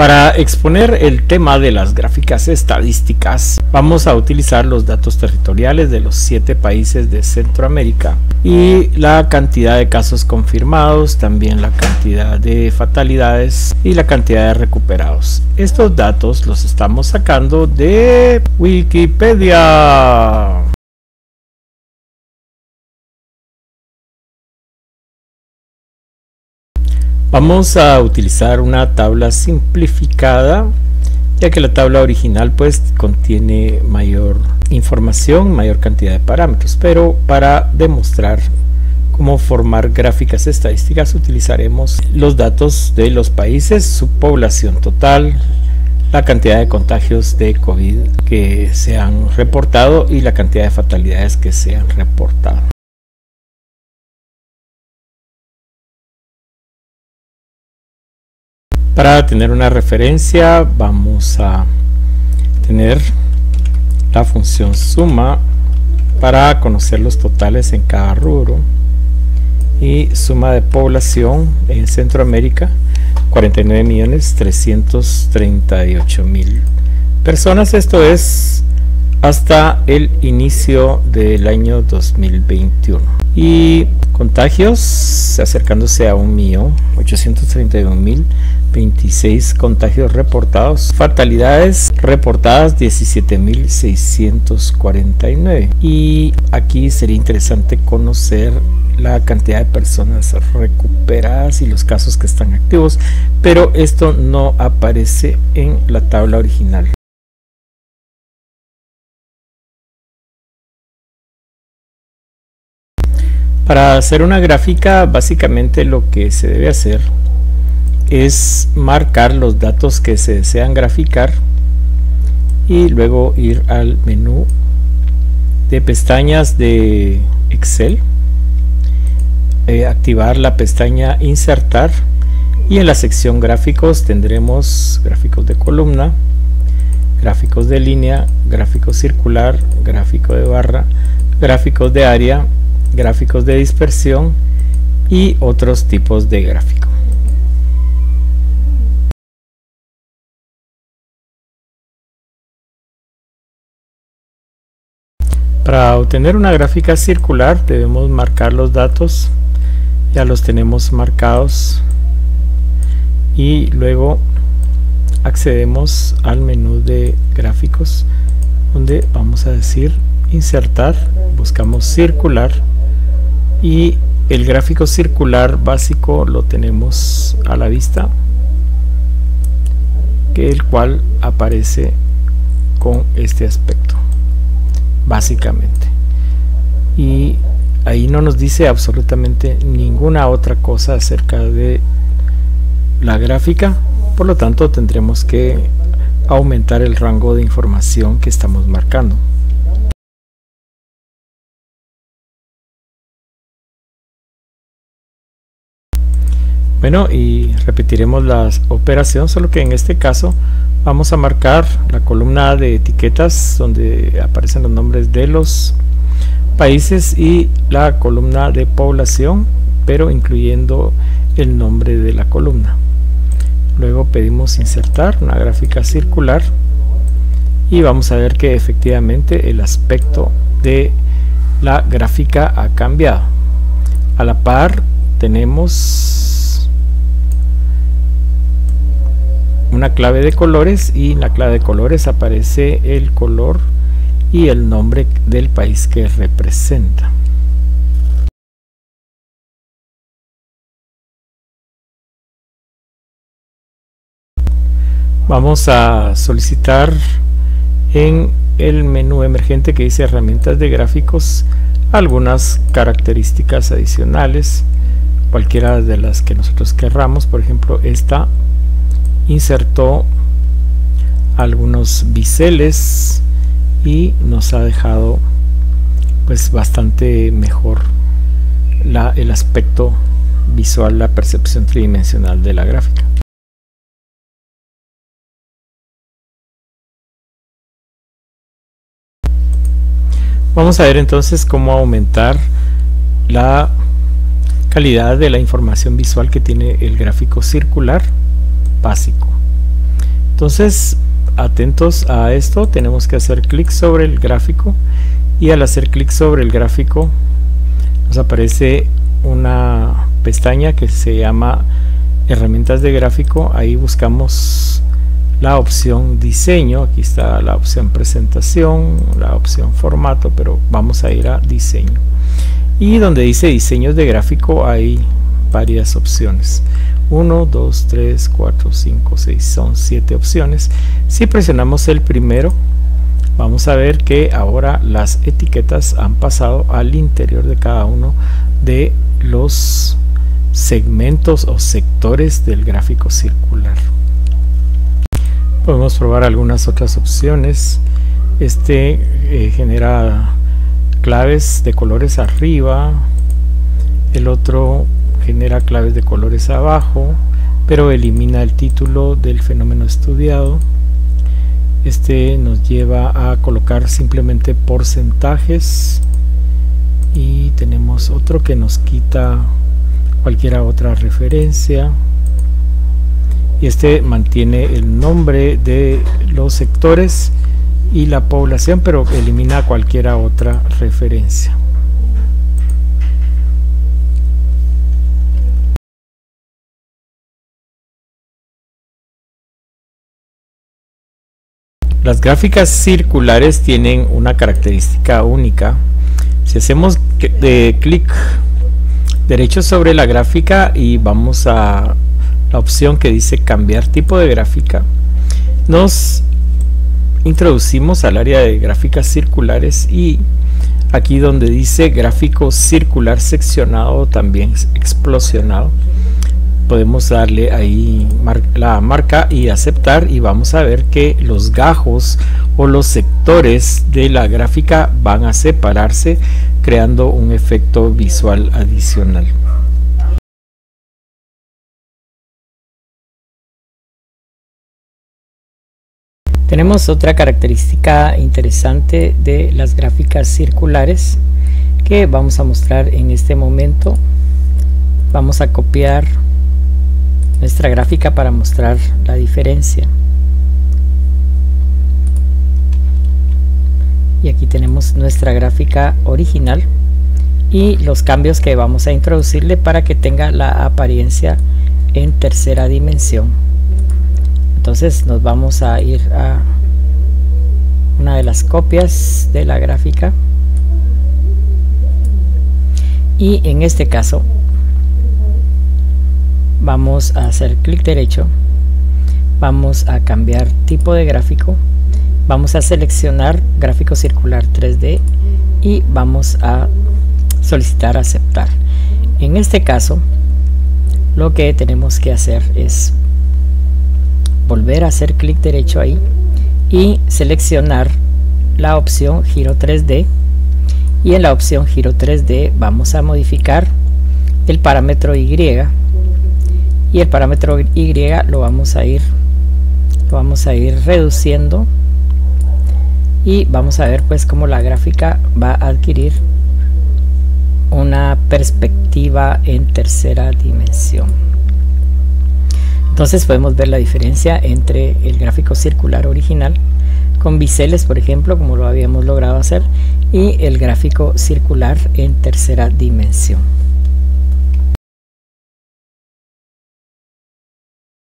Para exponer el tema de las gráficas estadísticas, vamos a utilizar los datos territoriales de los siete países de Centroamérica y la cantidad de casos confirmados, también la cantidad de fatalidades y la cantidad de recuperados. Estos datos los estamos sacando de Wikipedia. Vamos a utilizar una tabla simplificada ya que la tabla original pues contiene mayor información, mayor cantidad de parámetros, pero para demostrar cómo formar gráficas estadísticas utilizaremos los datos de los países, su población total, la cantidad de contagios de COVID que se han reportado y la cantidad de fatalidades que se han reportado. Tener una referencia vamos a tener la función suma para conocer los totales en cada rubro. Y suma de población en Centroamérica 49 millones 338 mil personas. Esto es hasta el inicio del año 2021 y contagios acercándose a un millón 831 mil 26 contagios reportados, fatalidades reportadas 17.649 y aquí sería interesante conocer la cantidad de personas recuperadas y los casos que están activos, pero esto no aparece en la tabla original. Para hacer una gráfica, básicamente lo que se debe hacer es marcar los datos que se desean graficar y luego ir al menú de pestañas de Excel eh, activar la pestaña insertar y en la sección gráficos tendremos gráficos de columna gráficos de línea gráfico circular gráfico de barra gráficos de área gráficos de dispersión y otros tipos de gráficos Para obtener una gráfica circular debemos marcar los datos, ya los tenemos marcados. Y luego accedemos al menú de gráficos donde vamos a decir insertar, buscamos circular y el gráfico circular básico lo tenemos a la vista que el cual aparece con este aspecto básicamente. Y ahí no nos dice absolutamente ninguna otra cosa acerca de la gráfica, por lo tanto tendremos que aumentar el rango de información que estamos marcando. Bueno, y repetiremos la operación, solo que en este caso vamos a marcar la columna de etiquetas donde aparecen los nombres de los países y la columna de población, pero incluyendo el nombre de la columna. Luego pedimos insertar una gráfica circular y vamos a ver que efectivamente el aspecto de la gráfica ha cambiado. A la par tenemos una clave de colores y en la clave de colores aparece el color y el nombre del país que representa. Vamos a solicitar en el menú emergente que dice herramientas de gráficos algunas características adicionales cualquiera de las que nosotros querramos por ejemplo esta insertó algunos biseles y nos ha dejado pues bastante mejor la, el aspecto visual, la percepción tridimensional de la gráfica. Vamos a ver entonces cómo aumentar la calidad de la información visual que tiene el gráfico circular básico. entonces atentos a esto tenemos que hacer clic sobre el gráfico y al hacer clic sobre el gráfico nos aparece una pestaña que se llama herramientas de gráfico. Ahí buscamos la opción diseño. Aquí está la opción presentación la opción formato pero vamos a ir a diseño. Y donde dice diseños de gráfico hay varias opciones 1 2 3 4 5 6 son 7 opciones. Si presionamos el primero vamos a ver que ahora las etiquetas han pasado al interior de cada uno de los segmentos o sectores del gráfico circular. Podemos probar algunas otras opciones. Este eh, genera claves de colores arriba. El otro genera claves de colores abajo pero elimina el título del fenómeno estudiado. Este nos lleva a colocar simplemente porcentajes y tenemos otro que nos quita cualquier otra referencia. Y este mantiene el nombre de los sectores y la población pero elimina cualquier otra referencia Las gráficas circulares tienen una característica única. Si hacemos de clic derecho sobre la gráfica y vamos a la opción que dice cambiar tipo de gráfica, nos introducimos al área de gráficas circulares y aquí donde dice gráfico circular seccionado también explosionado podemos darle ahí la marca y aceptar y vamos a ver que los gajos o los sectores de la gráfica van a separarse creando un efecto visual adicional. Tenemos otra característica interesante de las gráficas circulares que vamos a mostrar en este momento. Vamos a copiar nuestra gráfica para mostrar la diferencia. Y aquí tenemos nuestra gráfica original y los cambios que vamos a introducirle para que tenga la apariencia en tercera dimensión. Entonces nos vamos a ir a una de las copias de la gráfica. Y en este caso vamos a hacer clic derecho vamos a cambiar tipo de gráfico vamos a seleccionar gráfico circular 3D y vamos a solicitar aceptar. En este caso lo que tenemos que hacer es volver a hacer clic derecho ahí y seleccionar la opción giro 3D y en la opción giro 3D vamos a modificar el parámetro Y y el parámetro y lo vamos a ir lo vamos a ir reduciendo. Y vamos a ver pues cómo la gráfica va a adquirir una perspectiva en tercera dimensión. Entonces podemos ver la diferencia entre el gráfico circular original con biseles por ejemplo como lo habíamos logrado hacer y el gráfico circular en tercera dimensión